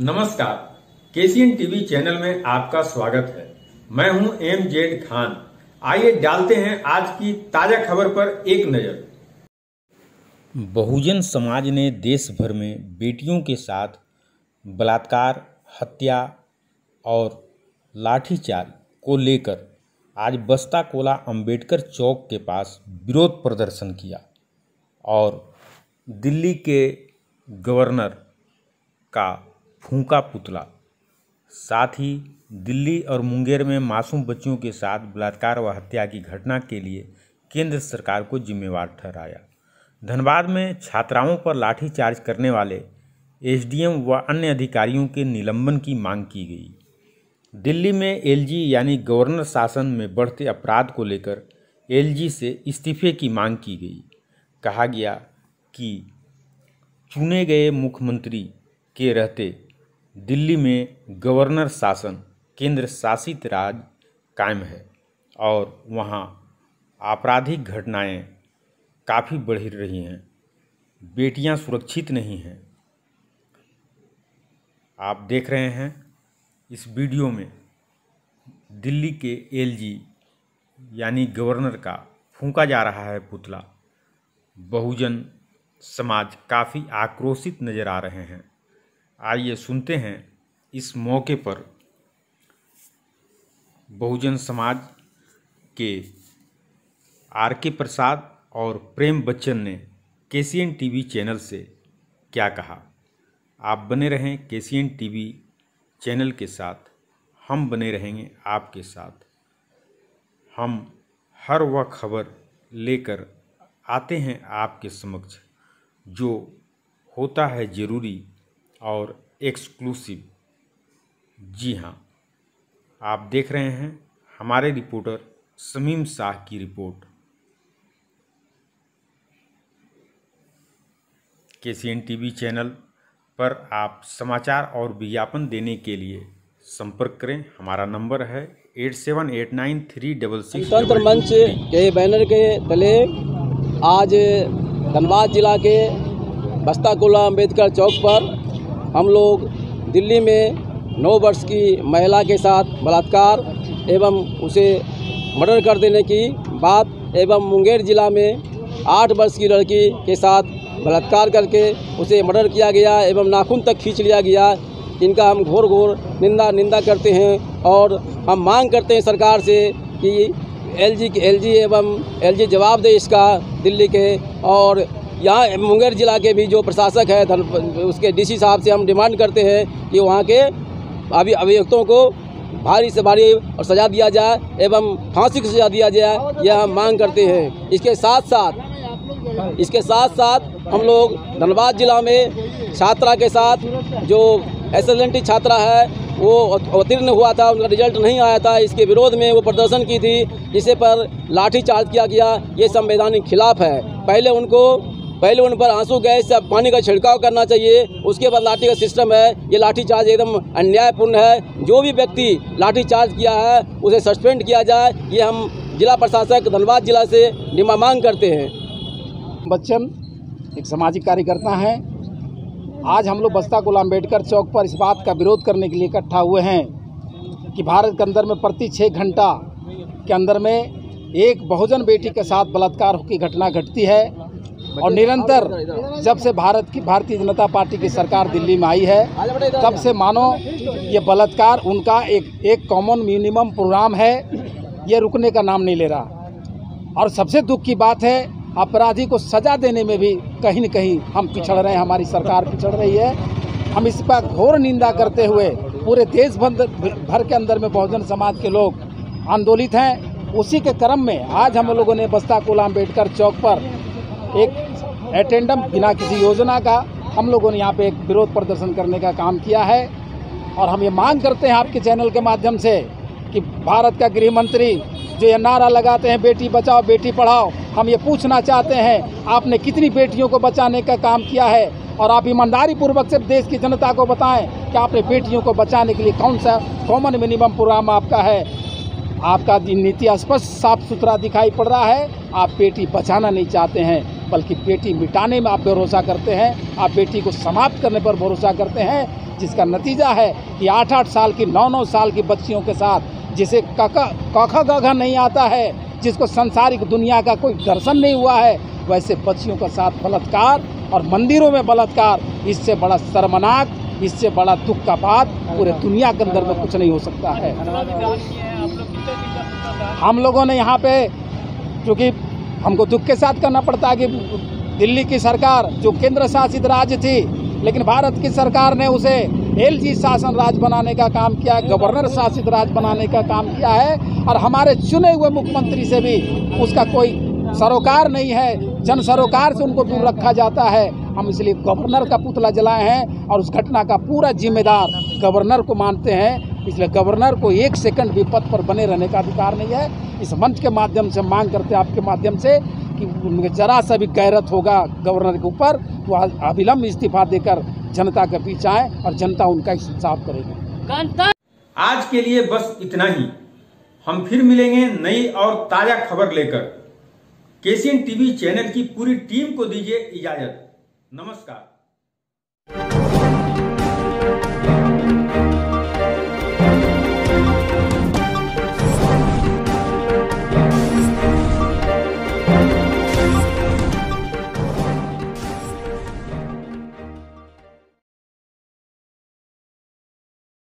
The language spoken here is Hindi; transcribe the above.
नमस्कार। केसीएन टीवी चैनल में आपका स्वागत है। मैं हूँ एम जेड खान। आइए डालते हैं आज की ताज़ा खबर पर एक नज़र। बहुजन समाज ने देश भर में बेटियों के साथ बलात्कार, हत्या और लाठीचार्ज को लेकर आज बस्ता कोला अंबेडकर चौक के पास विरोध प्रदर्शन किया और दिल्ली के गवर्नर का फूंका पुतला। साथ ही दिल्ली और मुंगेर में मासूम बच्चियों के साथ बलात्कार व हत्या की घटना के लिए केंद्र सरकार को जिम्मेवार ठहराया। धनबाद में छात्राओं पर लाठीचार्ज करने वाले एसडीएम व अन्य अधिकारियों के निलंबन की मांग की गई। दिल्ली में एलजी यानी गवर्नर शासन में बढ़ते अपराध को लेकर एलजी से इस्तीफे की मांग की गई। कहा गया कि चुने गए मुख्यमंत्री के रहते दिल्ली में गवर्नर शासन, केंद्र शासित राज कायम है और वहाँ आपराधिक घटनाएँ काफ़ी बढ़ रही हैं। बेटियाँ सुरक्षित नहीं हैं। आप देख रहे हैं इस वीडियो में दिल्ली के एलजी यानी गवर्नर का फूंका जा रहा है पुतला। बहुजन समाज काफ़ी आक्रोशित नज़र आ रहे हैं। आइए सुनते हैं इस मौके पर बहुजन समाज के आर के प्रसाद और प्रेम बच्चन ने केसीएन टीवी चैनल से क्या कहा। आप बने रहें केसीएन टीवी चैनल के साथ। हम बने रहेंगे आपके साथ। हम हर वह खबर लेकर आते हैं आपके समक्ष। जो होता है ज़रूरी और एक्सक्लूसिव जी हाँ आप देख रहे हैं हमारे रिपोर्टर समीम शाह की रिपोर्ट के C N T V channel पर आप समाचार और विज्ञापन देने के लिए संपर्क करें। हमारा नंबर है eight seven eight nine three double six स्वतंत्र मंच के बैनर के तले आज धनबाद जिला के बस्ता कोला अंबेडकर चौक पर हम लोग दिल्ली में नौ वर्ष की महिला के साथ बलात्कार एवं उसे मर्डर कर देने की बात एवं मुंगेर जिला में आठ वर्ष की लड़की के साथ बलात्कार करके उसे मर्डर किया गया एवं नाखून तक खींच लिया गया। इनका हम घोर घोर निंदा निंदा करते हैं और हम मांग करते हैं सरकार से कि एलजी एलजी एवं एलजी जवाब दे इसका दिल्ली के और यहाँ मुंगेर जिला के भी जो प्रशासक है, धन उसके डीसी साहब से हम डिमांड करते हैं कि वहाँ के अभी अभियुक्तों को भारी से भारी और सजा दिया जाए एवं फांसी की सजा दिया जाए, यह हम मांग करते हैं। इसके साथ साथ इसके साथ साथ हम लोग धनबाद जिला में छात्रा के साथ जो एसएलएनटी छात्रा है, वो अवतीर्ण हुआ था, उनका रिज़ल्ट नहीं आया था। इसके विरोध में वो प्रदर्शन की थी, जिसे पर लाठी चार्ज किया गया। ये संवैधानिक खिलाफ है। पहले उनको पहले उन पर आँसू गैस या पानी का छिड़काव करना चाहिए। उसके बाद लाठी का सिस्टम है, ये लाठी चार्ज एकदम अन्यायपूर्ण है। जो भी व्यक्ति लाठी चार्ज किया है, उसे सस्पेंड किया जाए, ये हम जिला प्रशासक धनबाद जिला से निमा मांग करते हैं। बच्चन, एक सामाजिक कार्यकर्ता हैं। आज हम लोग बस्ता गुलाम अंबेडकर चौक पर इस बात का विरोध करने के लिए इकट्ठा हुए हैं कि भारत के अंदर में प्रति छः घंटा के अंदर में एक बहुजन बेटी के साथ बलात्कार की घटना घटती है। और निरंतर जब से भारत की भारतीय जनता पार्टी की सरकार दिल्ली में आई है तब से मानो ये बलात्कार उनका एक एक कॉमन मिनिमम प्रोग्राम है। ये रुकने का नाम नहीं ले रहा। और सबसे दुख की बात है अपराधी को सजा देने में भी कहीं न कहीं हम पिछड़ रहे हैं हमारी सरकार पिछड़ रही है। हम इस पर घोर निंदा करते हुए पूरे देश भर के अंदर में बहुजन समाज के लोग आंदोलित हैं। उसी के क्रम में आज हम लोगों ने बस्ता कोला अंबेडकर चौक पर एक अटेंडम बिना किसी योजना का हम लोगों ने यहाँ पे एक विरोध प्रदर्शन करने का काम किया है। और हम ये मांग करते हैं आपके चैनल के माध्यम से कि भारत का गृह मंत्री जो ये नारा लगाते हैं, बेटी बचाओ, बेटी पढ़ाओ, हम ये पूछना चाहते हैं, आपने कितनी बेटियों को बचाने का काम किया है? और आप ईमानदारी पूर्वक से देश की जनता को बताएँ कि आपने बेटियों को बचाने के लिए कौन सा कॉमन मिनिमम प्रोग्राम आपका है। आपका नीति स्पष्ट, साफ़ सुथरा दिखाई पड़ रहा है। आप बेटी बचाना नहीं चाहते हैं। बल्कि बेटी मिटाने में आप भरोसा करते हैं आप बेटी को समाप्त करने पर भरोसा करते हैं जिसका नतीजा है कि आठ आठ साल की नौ नौ साल की बच्चियों के साथ जिसे काका काखा गाघा नहीं आता है जिसको संसारिक दुनिया का कोई दर्शन नहीं हुआ है वैसे बच्चियों के साथ बलात्कार और मंदिरों में बलात्कार इससे बड़ा शर्मनाक इससे बड़ा दुख का बात पूरे दुनिया के अंदर में कुछ नहीं हो सकता है। हम लोगों ने यहाँ पे क्योंकि हमको दुख के साथ करना पड़ता है कि दिल्ली की सरकार, जो केंद्र शासित राज्य थी, लेकिन भारत की सरकार ने उसे एलजी शासन राज बनाने का काम किया है, गवर्नर शासित राज बनाने का काम किया है, और हमारे चुने हुए मुख्यमंत्री से भी उसका कोई सरोकार नहीं है। जन सरोकार से उनको दूर रखा जाता है। हम इसलिए गवर्नर का पुतला जलाए हैं, और उस घटना का पूरा जिम्मेदार गवर्नर को मानते हैं। इसलिए गवर्नर को एक सेकंड भी पद पर बने रहने का अधिकार नहीं है। इस मंच के माध्यम से मांग करते हैं आपके माध्यम से कि जरा सा भी गैरत होगा गवर्नर के ऊपर तो अविलंब इस्तीफा देकर जनता के बीच आए और जनता उनका इंसाफ करेगी। आज के लिए बस इतना ही। हम फिर मिलेंगे नई और ताज़ा खबर लेकर। केसीएन टीवी चैनल की पूरी टीम को दीजिए इजाज़त। नमस्कार।